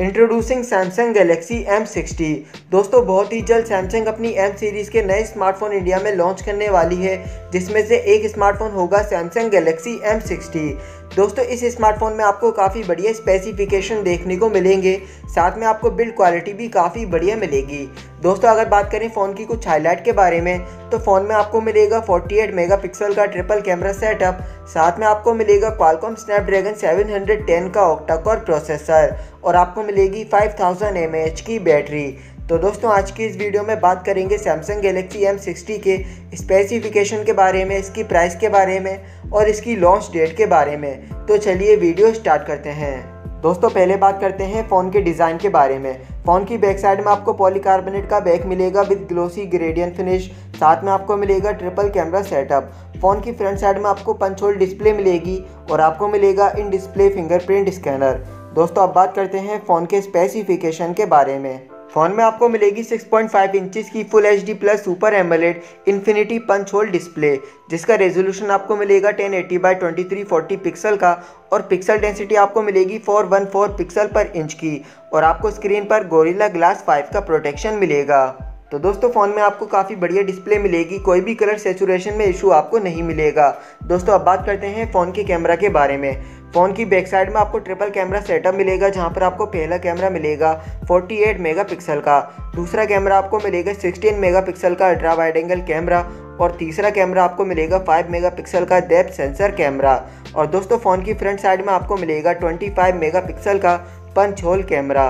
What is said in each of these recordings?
Introducing Samsung Galaxy M60 दोस्तों, बहुत ही जल्द सैमसंग अपनी M सीरीज़ के नए स्मार्टफ़ोन इंडिया में लॉन्च करने वाली है, जिसमें से एक स्मार्टफ़ोन होगा सैमसंग गैलेक्सी M60 दोस्तों, इस स्मार्टफ़ोन में आपको काफ़ी बढ़िया स्पेसिफिकेशन देखने को मिलेंगे। साथ में आपको बिल्ड क्वालिटी भी काफ़ी बढ़िया मिलेगी। दोस्तों, अगर बात करें फ़ोन की कुछ हाईलाइट के बारे में तो फ़ोन में आपको मिलेगा 48 मेगापिक्सल का ट्रिपल कैमरा सेटअप साथ में आपको मिलेगा क्वालकॉम स्नैपड्रैगन 710 का ऑक्टाकोर प्रोसेसर और आपको मिलेगी 5000 थाउज़ेंड की बैटरी तो दोस्तों, आज की इस वीडियो में बात करेंगे सैमसंग गैलेक्सी M60 के स्पेसिफिकेशन के बारे में, इसकी प्राइस के बारे में और इसकी लॉन्च डेट के बारे में। तो चलिए वीडियो स्टार्ट करते हैं। दोस्तों, पहले बात करते हैं फ़ोन के डिज़ाइन के बारे में। फ़ोन की बैक साइड में आपको पॉलीकार्बोनेट का बैक मिलेगा विद ग्लोसी ग्रेडियंट फिनिश साथ में आपको मिलेगा ट्रिपल कैमरा सेटअप फ़ोन की फ्रंट साइड में आपको पंच होल डिस्प्ले मिलेगी और आपको मिलेगा इन डिस्प्ले फिंगरप्रिंट स्कैनर दोस्तों, अब बात करते हैं फ़ोन के स्पेसिफिकेशन के बारे में। फ़ोन में आपको मिलेगी 6.5 पॉइंट इंचज़ की full H D plus super AMOLED infinity punch hole display जिसका रेजोल्यूशन आपको मिलेगा 1080 एटी बाई ट्वेंटी पिक्सल का और पिक्सल डेंसिटी आपको मिलेगी 414 पिक्सल पर इंच की और आपको स्क्रीन पर गोरिल्ला ग्लास 5 का प्रोटेक्शन मिलेगा। तो दोस्तों फ़ोन में आपको काफ़ी बढ़िया डिस्प्ले मिलेगी। कोई भी कलर सेचुरेशन में इशू आपको नहीं मिलेगा। दोस्तों, अब बात करते हैं फ़ोन के कैमरा के बारे में। फ़ोन की बैक साइड में आपको ट्रिपल कैमरा सेटअप मिलेगा, जहाँ पर आपको पहला कैमरा मिलेगा 48 मेगापिक्सल का। दूसरा कैमरा आपको मिलेगा 16 मेगापिक्सल का अल्ट्रा वाइड एंगल कैमरा और तीसरा कैमरा आपको मिलेगा 5 मेगापिक्सल का डेप्थ सेंसर कैमरा और दोस्तों फ़ोन की फ्रंट साइड में आपको मिलेगा 25 मेगापिक्सल का पंच होल कैमरा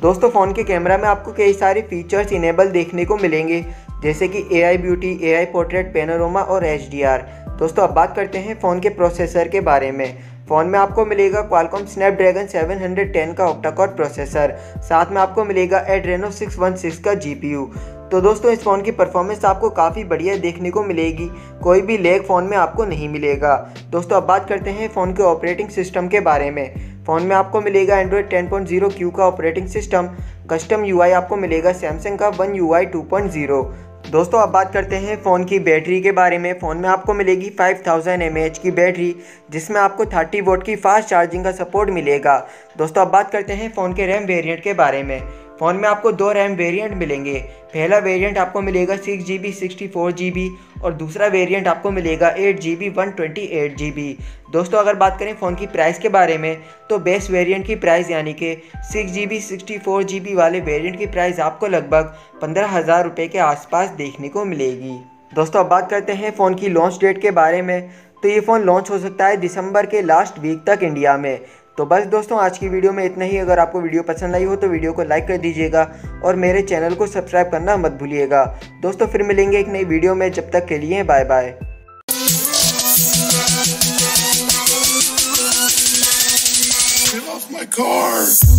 दोस्तों फ़ोन के कैमरा में आपको कई सारे फीचर्स इनेबल देखने को मिलेंगे, जैसे कि A I beauty A I portrait panorama और एच डी आर दोस्तों, अब बात करते हैं फ़ोन के प्रोसेसर के बारे में। फ़ोन में आपको मिलेगा क्वालकॉम स्नैपड्रैगन 710 का ऑक्टाकोर प्रोसेसर साथ में आपको मिलेगा एड्रेनो 616 का जीपीयू तो दोस्तों, इस फ़ोन की परफॉर्मेंस आपको काफ़ी बढ़िया देखने को मिलेगी। कोई भी लेग फ़ोन में आपको नहीं मिलेगा। दोस्तों, अब बात करते हैं फ़ोन के ऑपरेटिंग सिस्टम के बारे में। फ़ोन में आपको मिलेगा एंड्रॉयड 10.0 क्यू का ऑपरेटिंग सिस्टम कस्टम यूआई आपको मिलेगा सैमसंग का वन यू आई दोस्तों, अब बात करते हैं फ़ोन की बैटरी के बारे में। फ़ोन में आपको मिलेगी 5000 थाउज़ेंड की बैटरी, जिसमें आपको 30 वोट की फास्ट चार्जिंग का सपोर्ट मिलेगा। दोस्तों, अब बात करते हैं फ़ोन के रैम वेरिएंट के बारे में। फ़ोन में आपको दो रैम वेरिएंट मिलेंगे। पहला वेरिएंट आपको मिलेगा six G B sixty four G B और दूसरा वेरिएंट आपको मिलेगा eight G B one twenty eight G B दोस्तों, अगर बात करें फ़ोन की प्राइस के बारे में तो बेस्ट वेरिएंट की प्राइस यानी कि six G B sixty four G B वाले वेरिएंट की प्राइस आपको लगभग पंद्रह हज़ार रुपये के आसपास देखने को मिलेगी। दोस्तों, अब बात करते हैं फ़ोन की लॉन्च डेट के बारे में। तो ये फ़ोन लॉन्च हो सकता है दिसंबर के लास्ट वीक तक इंडिया में। तो बस दोस्तों, आज की वीडियो में इतना ही। अगर आपको वीडियो पसंद आई हो तो वीडियो को लाइक कर दीजिएगा और मेरे चैनल को सब्सक्राइब करना मत भूलिएगा। दोस्तों, फिर मिलेंगे एक नई वीडियो में। जब तक के लिए बाय बाय। My car.